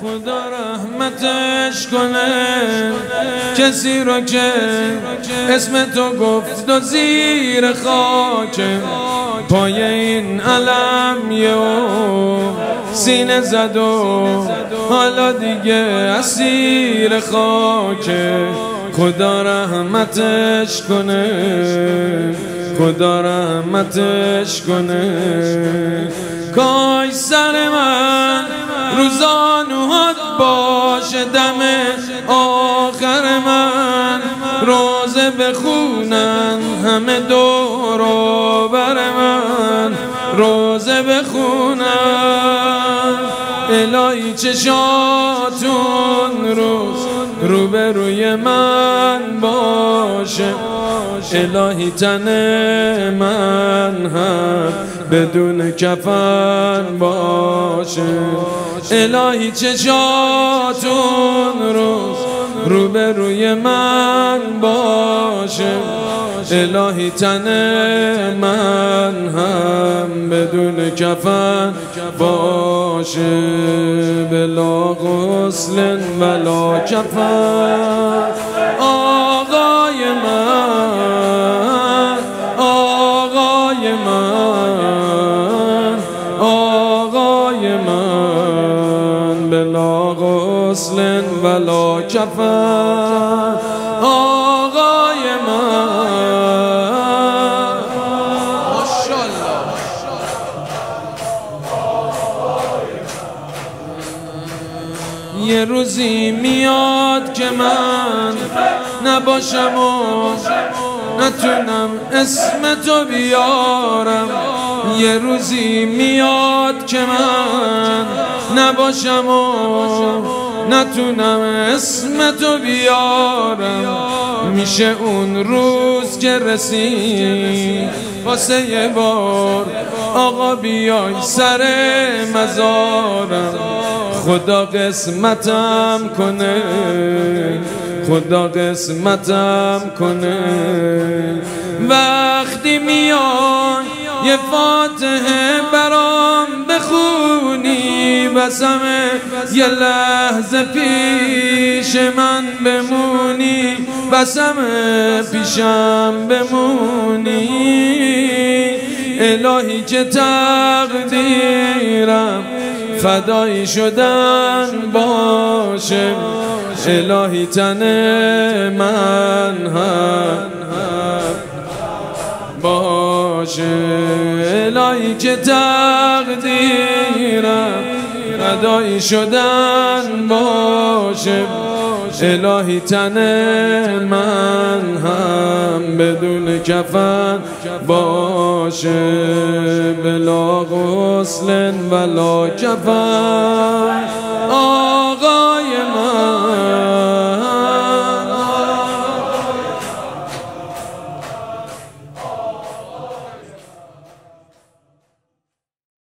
خدا رحمتش کنه. کسی رو که اسم تو گفت و زیر خاک پای این علم یه سینه زد و حالا دیگه اسیر خاک. خدا رحمتش کنه. خدا رحمتش کنه. کاش سر من روزانوهات باشه دم آخر من. روزه بخونن همه دور بر من. روزه بخونن. الهی چشاتون روز روبروی من باشه. الهی تن من هم بدون کفن باشه. الهی چشاتون روز. روبروی من باشه. الهی تن من هم بدون کفن باشه بلا غسل ولا کفن. آقای من آقای من آقای من بلا غسل ولا کفن. یه روزی میاد که من نباشم و نتونم اسم تو بیارم. یه روزی میاد که من نباشم و نتونم اسم تو بیارم. میشه اون روز که رسید واسه یه بار آقا بیای سر مزارم. خدا قسمتم کنه. خدا قسمتم کنه. وقتی میای یه فاتحه برام بخونی بسم یه لحظه پیش من بمونی. بسم پیشم بمونی. الهی که فدایی شدن باشه الهی تن من هم باشه. الهی که تقدیرم فدایی شدن باشه. الهی تن من هم بدون کفن باشه بلا غسل ولا کفن.